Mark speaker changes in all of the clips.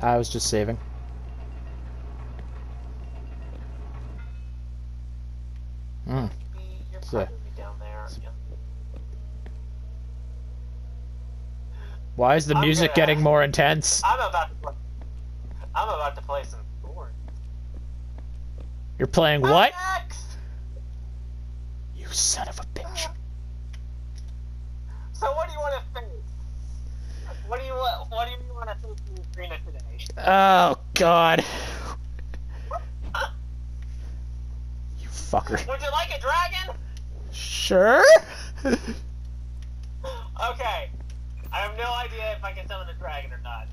Speaker 1: I was just saving. Hmm. So-
Speaker 2: probably down there. yeah.
Speaker 1: Why is the
Speaker 2: I'm
Speaker 1: music
Speaker 2: gonna-
Speaker 1: getting more intense?
Speaker 2: I'm about to play. I'm about to play some Thorn.
Speaker 1: You're playing what?
Speaker 2: Next!
Speaker 1: You son of a bitch.
Speaker 2: So what do you want to face? What do you want? What do you want to face in the arena today?
Speaker 1: Oh god. You fucker.
Speaker 2: Would you like a dragon?
Speaker 1: Sure?
Speaker 2: Okay. I have no idea if I can summon a dragon or not.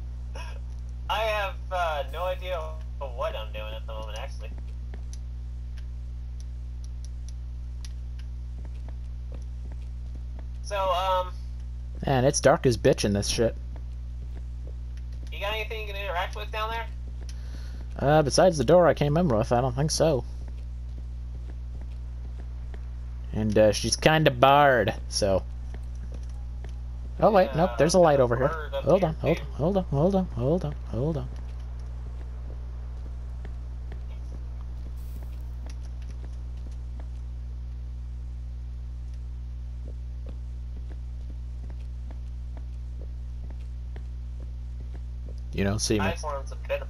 Speaker 2: I have uh, no idea what I'm doing at the moment, actually. So, um,
Speaker 1: Man, it's dark as bitch in this shit.
Speaker 2: You got anything you can interact with down there?
Speaker 1: Uh, besides the door I came in with, I don't think so. And, uh, she's kinda barred, so. Oh, wait, nope, there's a light over here. Hold on, hold on, hold on, hold on, hold on, hold on. You don't see me.
Speaker 2: I forms a bit of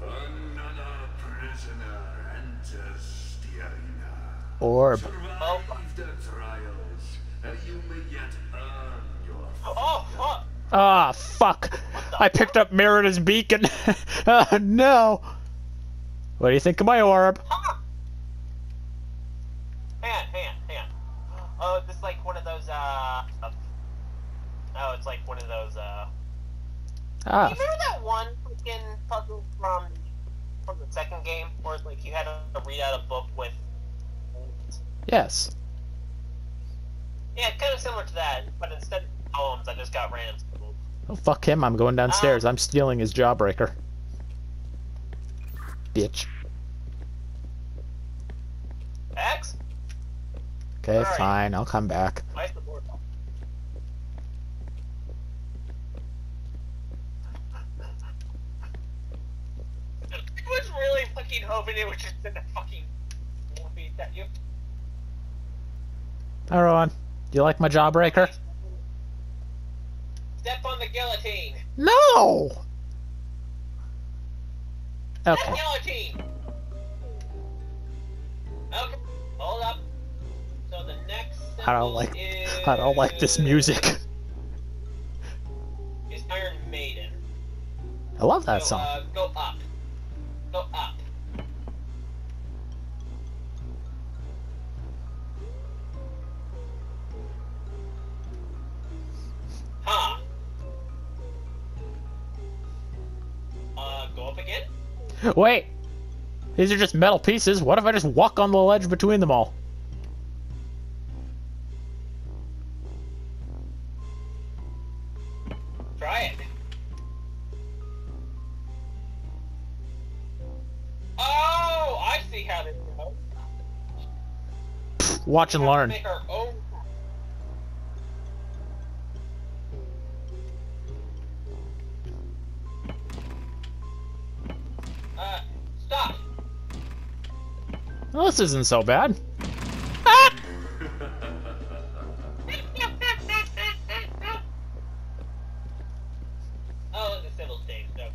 Speaker 3: Another prisoner enters the arena.
Speaker 1: Orb.
Speaker 3: Survive the trials, and you may yet earn your
Speaker 2: Oh, fuck!
Speaker 1: Ah, fuck! I picked up Merida's beacon. oh no! What do you think of my orb?
Speaker 2: Huh. Hang on, hang on, hang on. Oh, this is like one of those, uh... Oh, it's like one of those, uh...
Speaker 1: Ah,
Speaker 2: You remember that one freaking puzzle from from the second game, where like you had to read out a book with?
Speaker 1: yes.
Speaker 2: Yeah, kind of similar to that, but instead of poems, I just got random scribbles.
Speaker 1: Oh, fuck him. I'm going downstairs. I'm stealing his jawbreaker. Bitch.
Speaker 2: X,
Speaker 1: Okay,
Speaker 2: Alright.
Speaker 1: fine. I'll come back.
Speaker 2: why's the board? I was really fucking hoping it was just in a fucking movie that you.
Speaker 1: Hi, Rowan. Do you like my jawbreaker?
Speaker 2: Step on the guillotine.
Speaker 1: No! Okay.
Speaker 2: guillotine. Okay, hold up. So the next.
Speaker 1: I don't like-
Speaker 2: Is,
Speaker 1: I don't like this music.
Speaker 2: Is Iron Maiden.
Speaker 1: I love that
Speaker 2: so,
Speaker 1: song.
Speaker 2: Uh, go up. Go up. Up again?
Speaker 1: Wait! These are just metal pieces. What if I just walk on the ledge between them all?
Speaker 2: Try it. Oh, I see how this goes.
Speaker 1: Watch and
Speaker 2: We have to
Speaker 1: learn.
Speaker 2: Make our own.
Speaker 1: Well, this isn't so bad. Ah!
Speaker 2: oh, the civil stage. No.